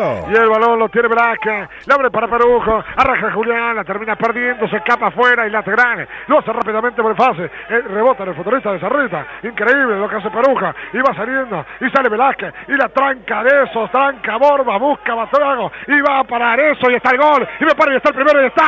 Y el balón lo tiene Velázquez, le abre para Perujo, arranca Julián, la termina perdiendo, se escapa afuera y lateral, lo hace rápidamente por el fase, el rebota en el futbolista de Zarrita, increíble lo que hace Peruja, y va saliendo, y sale Velázquez, y la tranca de esos, tranca Borba, busca Batrago, y va a parar eso, y está el gol, y me para y está el primero, y está...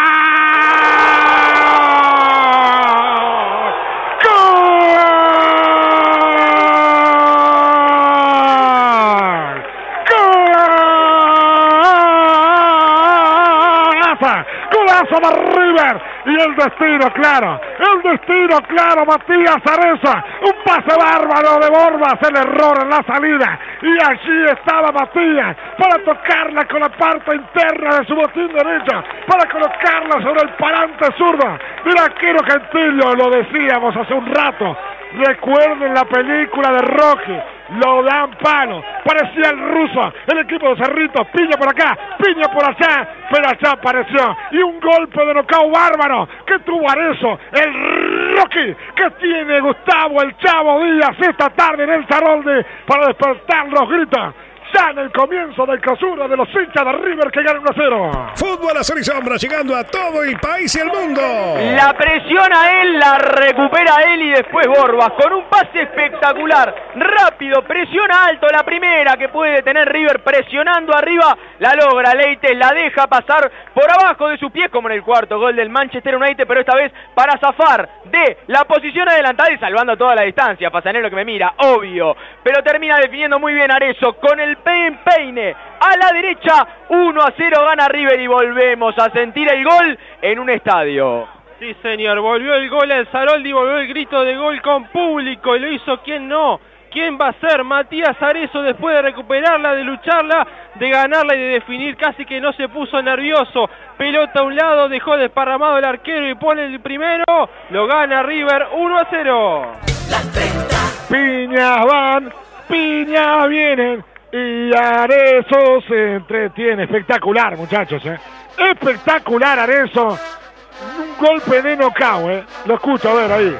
golazo de River. Y el destino claro, el destino claro, Matías Areza, un pase bárbaro de Borbas, el error en la salida. Y allí estaba Matías para tocarla con la parte interna de su botín derecho, para colocarla sobre el parante zurdo. Del arquero Gentillo, lo decíamos hace un rato, recuerden la película de Rocky, lo dan palo. Parecía el ruso, el equipo de Cerrito. Piña por acá, piña por allá, pero allá apareció. Y un golpe de nocao bárbaro que tuvo Arezo, el Rocky que tiene Gustavo el Chavo Díaz esta tarde en el Zarolde para despertar los gritos ya en el comienzo del clausura de los hinchas de River que ganan 1 0. Fútbol a sol y sombra llegando a todo el país y el mundo. La presiona él, la recupera él y después Borbas con un pase espectacular. Rápido, presiona alto la primera que puede tener River presionando arriba. La logra Leite, la deja pasar por abajo de su pie como en el cuarto gol del Manchester United, pero esta vez para zafar de la posición adelantada y salvando toda la distancia. Pasanero que me mira, obvio. Pero termina definiendo muy bien Arezo con el Peine a la derecha, 1 a 0 gana River y volvemos a sentir el gol en un estadio. Sí, señor, volvió el gol al Zaroldi, volvió el grito de gol con público y lo hizo quien no. ¿Quién va a ser? Matías Arezo después de recuperarla, de lucharla, de ganarla y de definir casi que no se puso nervioso. Pelota a un lado, dejó desparramado el arquero y pone el primero. Lo gana River 1 a 0. Piñas van, piñas vienen. Y Arezo se entretiene. Espectacular, muchachos. ¿eh? Espectacular, Arezo. Un golpe de nocao. ¿eh? Lo escucho a ver ahí.